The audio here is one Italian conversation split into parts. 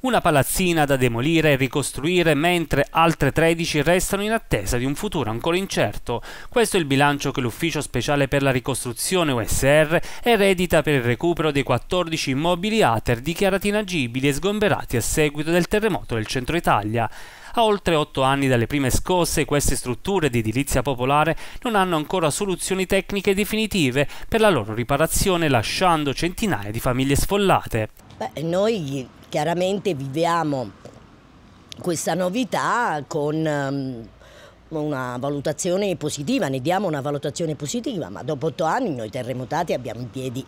Una palazzina da demolire e ricostruire mentre altre 13 restano in attesa di un futuro ancora incerto. Questo è il bilancio che l'Ufficio Speciale per la Ricostruzione USR eredita per il recupero dei 14 immobili ATER dichiarati inagibili e sgomberati a seguito del terremoto del centro Italia. A oltre otto anni dalle prime scosse, queste strutture di edilizia popolare non hanno ancora soluzioni tecniche definitive per la loro riparazione, lasciando centinaia di famiglie sfollate. Beh, noi chiaramente viviamo questa novità con um, una valutazione positiva, ne diamo una valutazione positiva, ma dopo otto anni noi terremotati abbiamo i piedi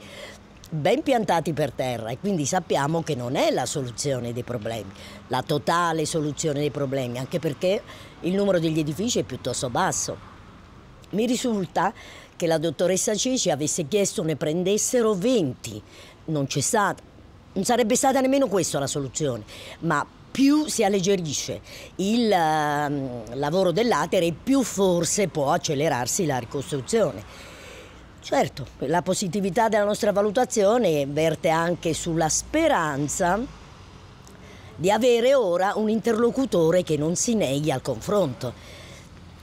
ben piantati per terra e quindi sappiamo che non è la soluzione dei problemi, la totale soluzione dei problemi, anche perché il numero degli edifici è piuttosto basso. Mi risulta che la dottoressa Ceci avesse chiesto ne prendessero 20, non c'è stata non sarebbe stata nemmeno questa la soluzione, ma più si alleggerisce il uh, lavoro dell'atere più forse può accelerarsi la ricostruzione. Certo, la positività della nostra valutazione verte anche sulla speranza di avere ora un interlocutore che non si neghi al confronto.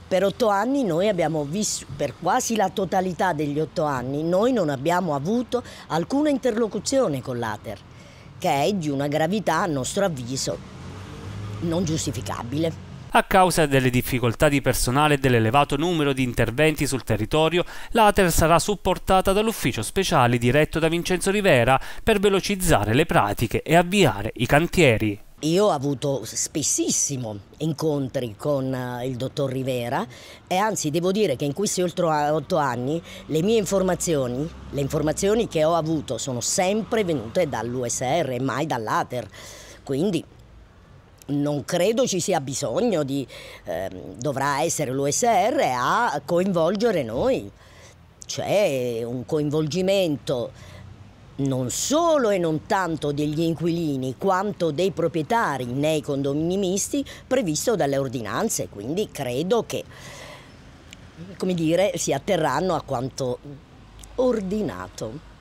Per otto anni noi abbiamo visto, per quasi la totalità degli otto anni, noi non abbiamo avuto alcuna interlocuzione con l'Ater che è di una gravità, a nostro avviso, non giustificabile. A causa delle difficoltà di personale e dell'elevato numero di interventi sul territorio, l'Ater sarà supportata dall'ufficio speciale diretto da Vincenzo Rivera per velocizzare le pratiche e avviare i cantieri. Io ho avuto spessissimo incontri con uh, il dottor Rivera e anzi devo dire che in questi otto anni le mie informazioni, le informazioni che ho avuto sono sempre venute dall'USR e mai dall'ATER. Quindi non credo ci sia bisogno di, eh, dovrà essere l'USR a coinvolgere noi. C'è un coinvolgimento non solo e non tanto degli inquilini quanto dei proprietari nei condomini misti previsto dalle ordinanze, quindi credo che come dire, si atterranno a quanto ordinato.